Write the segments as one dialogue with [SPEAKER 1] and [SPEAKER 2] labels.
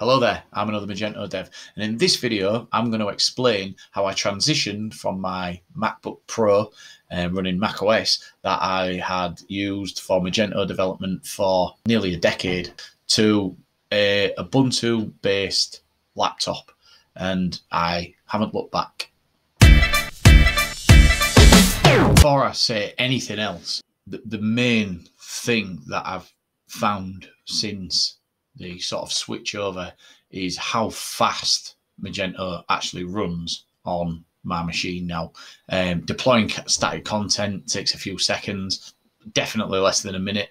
[SPEAKER 1] Hello there, I'm another Magento dev, and in this video, I'm going to explain how I transitioned from my MacBook Pro uh, running macOS that I had used for Magento development for nearly a decade to a Ubuntu based laptop, and I haven't looked back. Before I say anything else, the, the main thing that I've found since the sort of switch over is how fast Magento actually runs on my machine now. Um, deploying static content takes a few seconds, definitely less than a minute.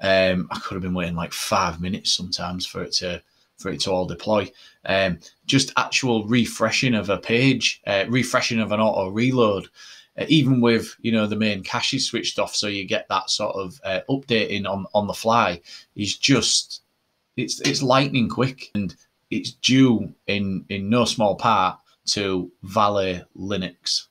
[SPEAKER 1] Um, I could have been waiting like five minutes sometimes for it to for it to all deploy. Um, just actual refreshing of a page, uh, refreshing of an auto reload, uh, even with you know the main cache is switched off, so you get that sort of uh, updating on on the fly, is just it's it's lightning quick and it's due in in no small part to Valet Linux.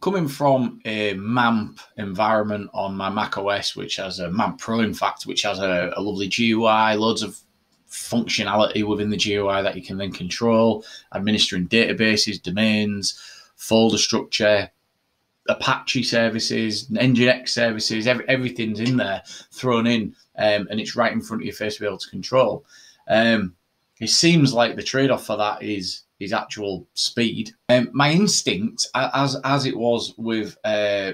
[SPEAKER 1] Coming from a MAMP environment on my Mac OS, which has a MAMP Pro, in fact, which has a, a lovely GUI, loads of functionality within the GUI that you can then control, administering databases, domains, folder structure, Apache services, Nginx services, every, everything's in there thrown in, um, and it's right in front of your face to be able to control. Um, it seems like the trade-off for that is is actual speed. Um, my instinct, as as it was with uh,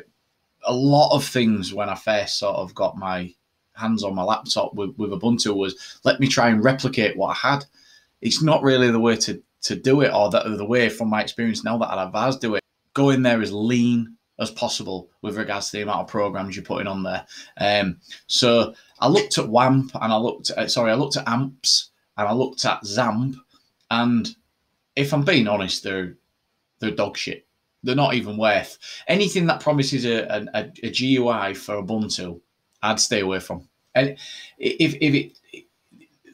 [SPEAKER 1] a lot of things when I first sort of got my hands on my laptop with, with Ubuntu, was let me try and replicate what I had. It's not really the way to to do it, or the, the way from my experience now that advise do it. Go in there as lean as possible with regards to the amount of programs you're putting on there. Um, so I looked at WAMP and I looked at, sorry, I looked at AMPPS and I looked at XAMPP. And if I'm being honest, they're, they're dog shit. They're not even worth anything that promises a, a, a GUI for Ubuntu. I'd stay away from. And if, if it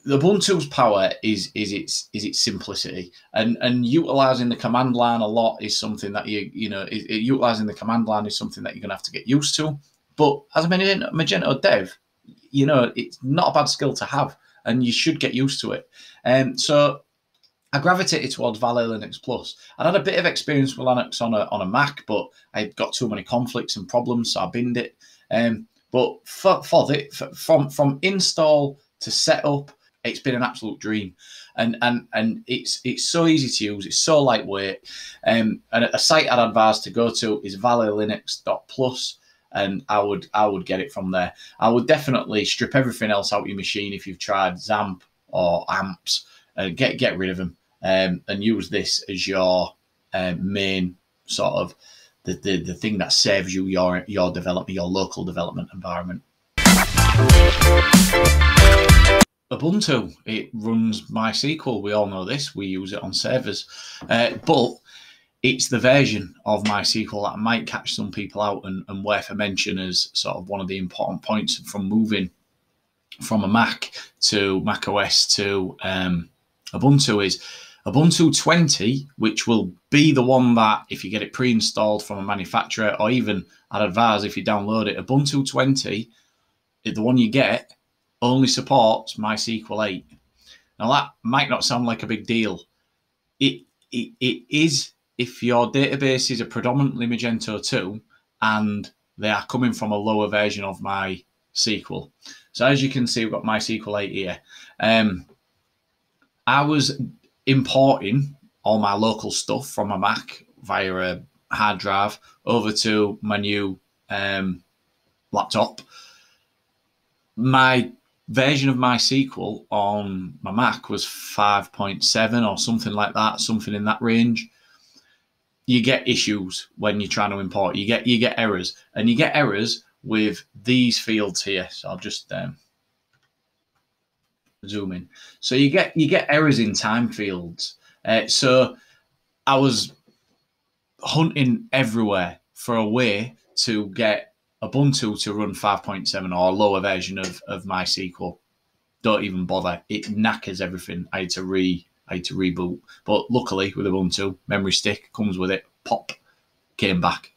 [SPEAKER 1] the Ubuntu's power is is its is its simplicity, and and utilizing the command line a lot is something that you you know it, it, utilizing the command line is something that you're gonna have to get used to. But as a Magento dev, you know it's not a bad skill to have, and you should get used to it. And um, so I gravitated towards Valet Linux Plus. I'd had a bit of experience with Linux on a on a Mac, but I got too many conflicts and problems, so I binned it. Um, but for, for the for, from from install to setup it's been an absolute dream. And and and it's it's so easy to use it's so lightweight. Um, and a site i'd advise to go to is valetlinux.plus and i would i would get it from there. I would definitely strip everything else out of your machine if you've tried XAMPP or AMPPS and get get rid of them um, and use this as your uh, main sort of the, the the thing that saves you your your development your local development environment Ubuntu. It runs MySQL. We all know this. We use it on servers. Uh, but it's the version of MySQL that might catch some people out and, and worth a mention as sort of one of the important points from moving from a Mac to Mac OS to um, Ubuntu is Ubuntu 20, which will be the one that, if you get it pre installed from a manufacturer, or even I'd advise if you download it, Ubuntu 20, the one you get only supports MySQL 8. Now, that might not sound like a big deal. It, it, it is if your database is a predominantly Magento 2 and they are coming from a lower version of MySQL. So as you can see, we've got MySQL 8 here. Um, I was importing all my local stuff from a Mac via a hard drive over to my new um, laptop. My version of MySQL on my Mac was 5.7 or something like that, something in that range. You get issues when you're trying to import. You get you get errors, and you get errors with these fields here. So I'll just um, zoom in. So you get you get errors in time fields. Uh, so I was hunting everywhere for a way to get Ubuntu to run 5.7 or a lower version of, of MySQL. Don't even bother. It knackers everything. I had to re I had to reboot. But luckily with Ubuntu, memory stick comes with it. Pop came back.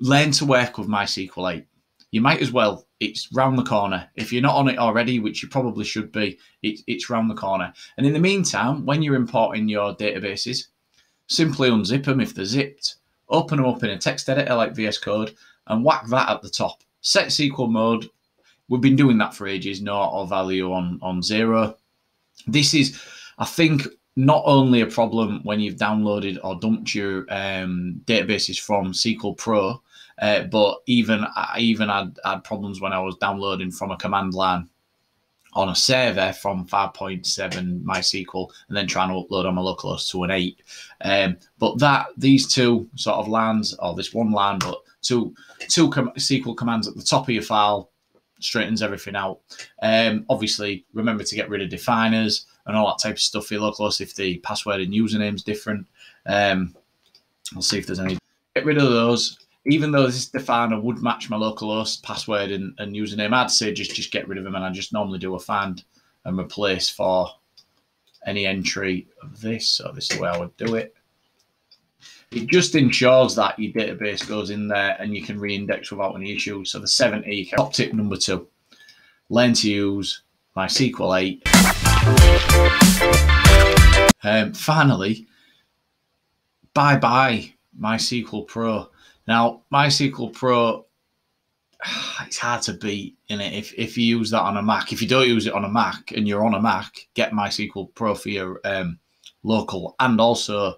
[SPEAKER 1] Learn to work with MySQL 8. you might as well. It's round the corner. If you're not on it already, which you probably should be, it, it's round the corner. And in the meantime, when you're importing your databases, simply unzip them if they're zipped, open them up in a text editor like VS Code, and whack that at the top. Set SQL mode. We've been doing that for ages, not or value on, on zero. This is, I think, not only a problem when you've downloaded or dumped your um, databases from Sequel Pro, uh, but even I even had, had problems when I was downloading from a command line on a server from 5.7 MySQL and then trying to upload on my localhost to an 8. Um, but that these two sort of lines, or this one line, but two two com- SQL commands at the top of your file straightens everything out. Um, obviously, remember to get rid of definers and all that type of stuff for your localhost if the password and username is different. Um, I'll see if there's any. Get rid of those. Even though this definer would match my local host password and, and username, I'd say just just get rid of them, and I just normally do a find and replace for any entry of this. So this is the way I would do it. It just ensures that your database goes in there and you can re-index without any issues. So the 70, top tip number two, learn to use MySQL 8. Um, finally, bye bye MySQL Pro. Now, MySQL Pro, it's hard to beat in it if, if you use that on a Mac. If you don't use it on a Mac and you're on a Mac, get MySQL Pro for your um, local and also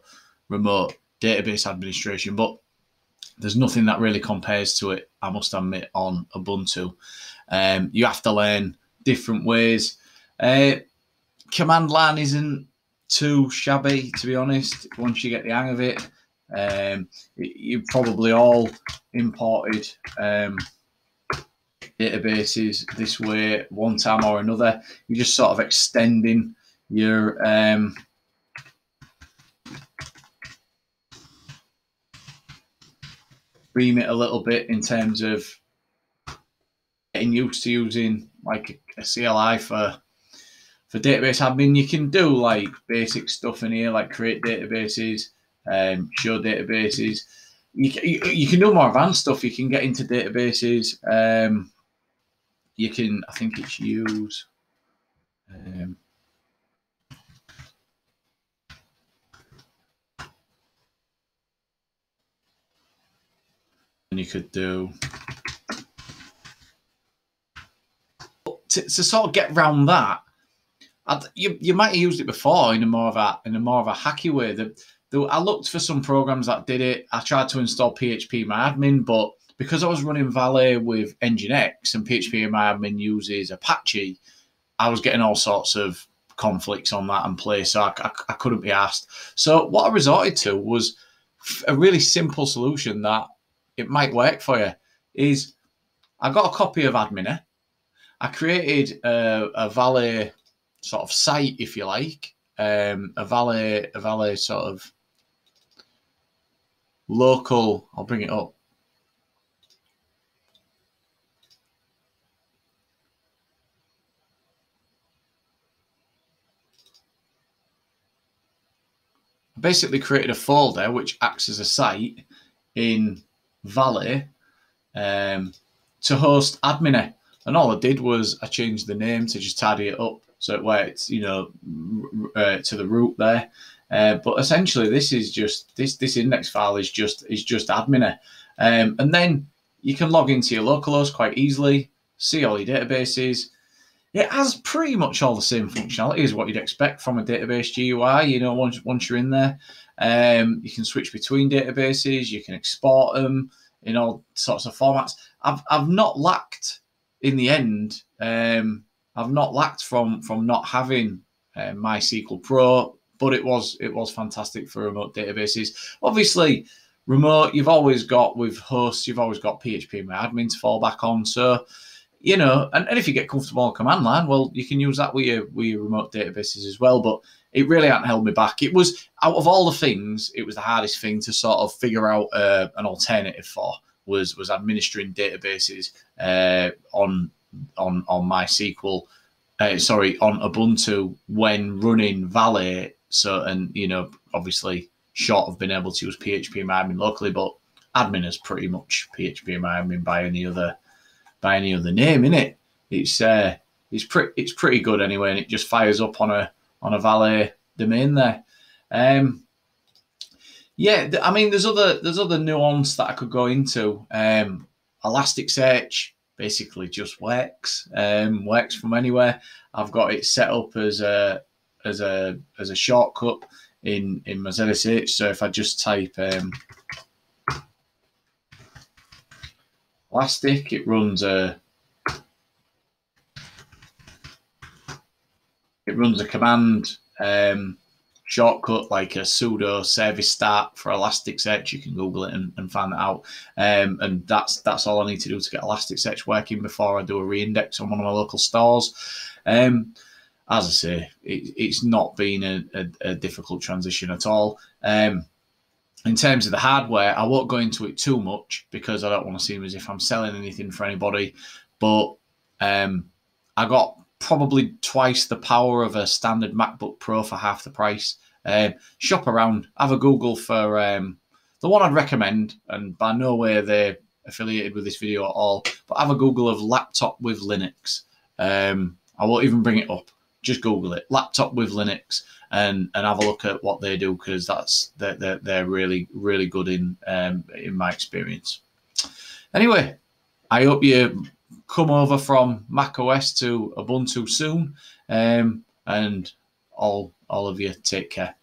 [SPEAKER 1] remote database administration. But there's nothing that really compares to it, I must admit, on Ubuntu. Um, you have to learn different ways. Uh, command line isn't too shabby, to be honest, once you get the hang of it. Um, you probably all imported um, databases this way one time or another. You're just sort of extending your um, remit a little bit in terms of getting used to using like a CLI for for database admin. You can do like basic stuff in here, like create databases, um, show databases. You, you, you can do more advanced stuff. You can get into databases. Um, you can, I think it's use. Um, and you could do to, to sort of get around that. I'd, you you might have used it before in a more of a in a more of a hacky way. The, I looked for some programs that did it. I tried to install phpMyAdmin, but because I was running Valet with Nginx and phpMyAdmin uses Apache, I was getting all sorts of conflicts on that and play, so I, I, I couldn't be asked. So what I resorted to was a really simple solution that it might work for you. Is I got a copy of Adminer. I created a, a Valet sort of site, if you like, um, a Valet, a Valet sort of local. I'll bring it up. I basically created a folder which acts as a site in Valet um, to host Adminer. And all I did was I changed the name to just tidy it up so it worked, you know, uh, to the root there. Uh, but essentially, this is just this this index file is just is just adminer, um, and then you can log into your localhost quite easily, see all your databases. It has pretty much all the same functionality as what you'd expect from a database GUI. You know, once once you're in there, um, you can switch between databases, you can export them in all sorts of formats. I've I've not lacked in the end. Um, I've not lacked from from not having uh, MySQL Pro, but it was it was fantastic for remote databases. Obviously, remote you've always got with hosts, you've always got phpMyAdmin to fall back on. So, you know, and, and if you get comfortable on command line, well, you can use that with your with your remote databases as well. But it really hadn't held me back. It was out of all the things, it was the hardest thing to sort of figure out uh, an alternative for was was administering databases uh, on on on MySQL, uh, sorry, on Ubuntu when running Valet. So and you know, obviously, short of being able to use PHP admin locally, but admin is pretty much PHP admin by any other by any other name, in it. It's uh, it's pretty it's pretty good anyway, and it just fires up on a on a valet domain there. Um, yeah, I mean, there's other there's other nuance that I could go into. Um, Elasticsearch basically just works, um, works from anywhere. I've got it set up as a as a as a shortcut in in my ZSH. So if I just type um, Elastic, it runs a it runs a command um, shortcut like a sudo service start for Elasticsearch. You can Google it and, and find that out. Um, and that's that's all I need to do to get Elasticsearch working before I do a reindex on one of my local stores. Um, as I say, it, it's not been a, a, a, difficult transition at all. Um, in terms of the hardware, I won't go into it too much because I don't want to seem as if I'm selling anything for anybody. But um, I got probably twice the power of a standard MacBook Pro for half the price. Um, shop around, have a Google for um, the one I'd recommend, and by no way they're affiliated with this video at all, but have a Google of laptop with Linux. Um, I won't even bring it up. Just Google it, laptop with Linux, and and have a look at what they do because that's they're, they're, they're really really good in um, in my experience. Anyway, I hope you come over from Mac OS to Ubuntu soon. Um, and all all of you take care.